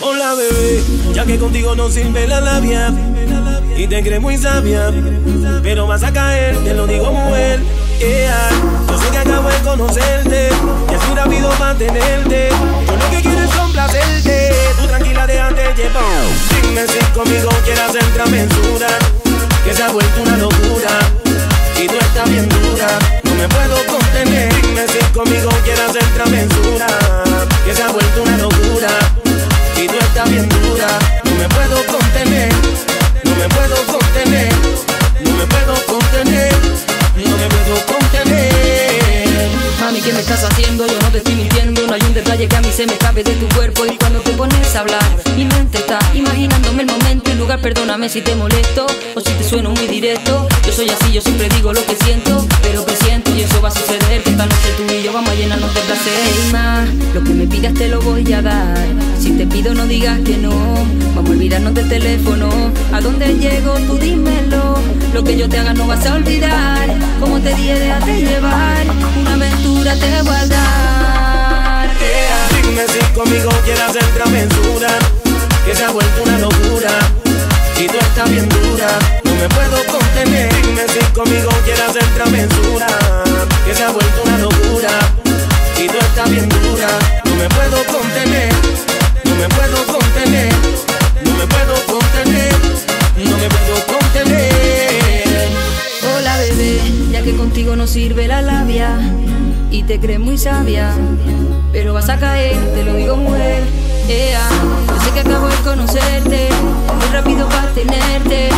Hola bebé, ya que contigo no sirve la labia y te crees muy sabia, pero vas a caer, te lo digo mujer. Yeah. Yo sé que acabo de conocerte y es muy rápido mantenerte. Yo lo que quiero es complacerte, tú tranquila déjate llevar. Dime si conmigo quieres hacer travesura, que se ha vuelto una locura y tú estás bien dura. No me puedo contener, dime si conmigo quieres hacer travesura, detalle que a mí se me escape de tu cuerpo. Y cuando te pones a hablar, mi mente está imaginándome el momento y lugar. Perdóname si te molesto o si te sueno muy directo. Yo soy así, yo siempre digo lo que siento Pero presiento y eso va a suceder. Que esta noche tú y yo vamos a llenarnos de placer. Hey, ma, lo que me pidas te lo voy a dar. Si te pido no digas que no. Vamos a olvidarnos del teléfono. ¿A dónde llego? Tú dímelo. Lo que yo te haga no vas a olvidar. Como te dije, déjate llevar Una aventura te voy quieres hacer travesura, que se ha vuelto una locura y tú estás bien dura. No me puedo contener. Dime si conmigo quieres hacer travesura, que se ha vuelto una locura y tú estás bien dura. No me puedo contener, no me puedo contener, no me puedo contener, no me puedo contener. Hola bebé, ya que contigo no sirve la labia y te crees muy sabia, pero vas a caer, te lo digo mujer. Yeah. Yo sé que acabo de conocerte, muy rápido para tenerte.